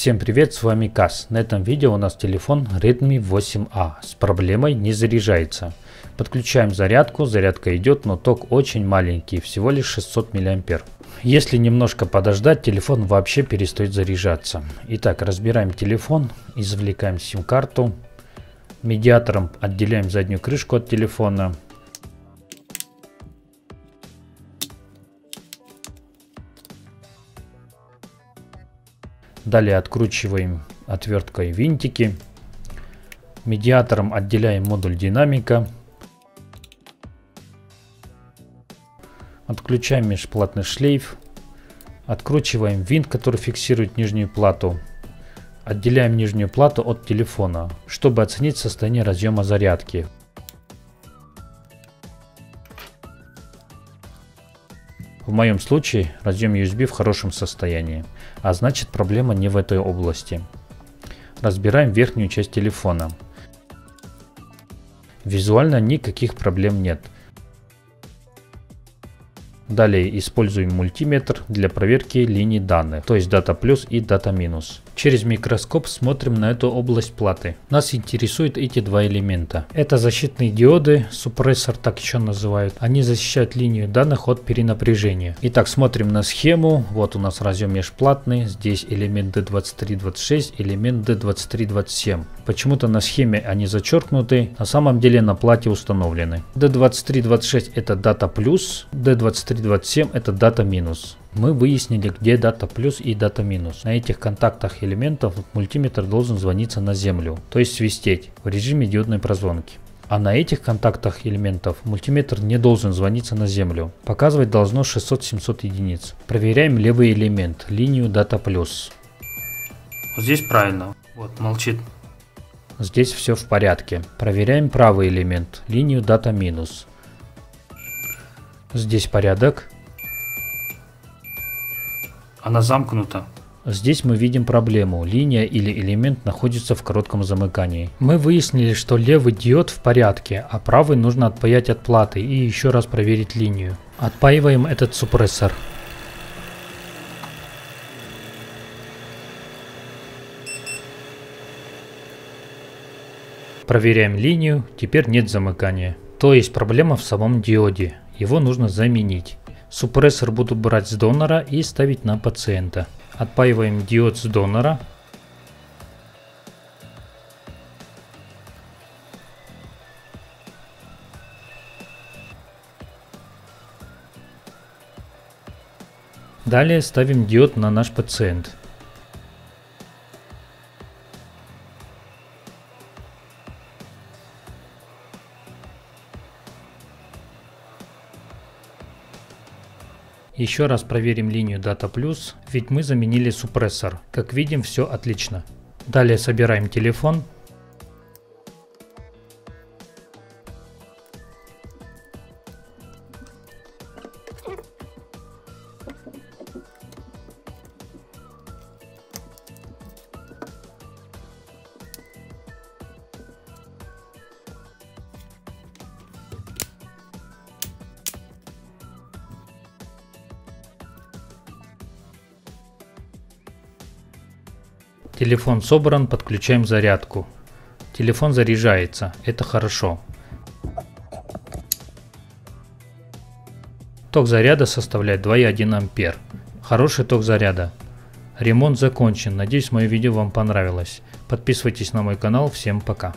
Всем привет, с вами Кас. На этом видео у нас телефон Redmi 8A с проблемой не заряжается. Подключаем зарядку, зарядка идет, но ток очень маленький, всего лишь 600 мА. Если немножко подождать, телефон вообще перестает заряжаться. Итак, разбираем телефон, извлекаем сим-карту, медиатором отделяем заднюю крышку от телефона, Далее откручиваем отверткой винтики. Медиатором отделяем модуль динамика. Отключаем межплатный шлейф. Откручиваем винт, который фиксирует нижнюю плату. Отделяем нижнюю плату от телефона, чтобы оценить состояние разъема зарядки. В моем случае разъем USB в хорошем состоянии, а значит проблема не в этой области. Разбираем верхнюю часть телефона. Визуально никаких проблем нет. Далее используем мультиметр для проверки линий данных, то есть дата плюс и дата минус. Через микроскоп смотрим на эту область платы. Нас интересуют эти два элемента. Это защитные диоды, супрессор так еще называют. Они защищают линию данных от перенапряжения. Итак, смотрим на схему. Вот у нас разъем межплатный. Здесь элемент D2326, элемент D2327. Почему-то на схеме они зачеркнуты, на самом деле на плате установлены. D2326 это дата плюс, D2327 это дата минус мы выяснили, где дата плюс и дата минус. На этих контактах элементов мультиметр должен звониться на землю, то есть свистеть в режиме диодной прозвонки. А на этих контактах элементов мультиметр не должен звониться на землю. Показывать должно 600-700 единиц. Проверяем левый элемент, линию дата плюс. Здесь правильно. Вот, молчит. Здесь все в порядке. Проверяем правый элемент, линию дата минус. Здесь порядок. Она замкнута. Здесь мы видим проблему. Линия или элемент находится в коротком замыкании. Мы выяснили, что левый диод в порядке, а правый нужно отпаять от платы и еще раз проверить линию. Отпаиваем этот супрессор. Проверяем линию, теперь нет замыкания. То есть проблема в самом диоде. Его нужно заменить. Супрессор буду брать с донора и ставить на пациента. Отпаиваем диод с донора. Далее ставим диод на наш пациент. Еще раз проверим линию Data Plus, ведь мы заменили супрессор. Как видим, все отлично. Далее собираем телефон, Телефон собран, подключаем зарядку. Телефон заряжается, это хорошо. Ток заряда составляет 2,1 ампер. Хороший ток заряда. Ремонт закончен. Надеюсь, мое видео вам понравилось. Подписывайтесь на мой канал. Всем пока.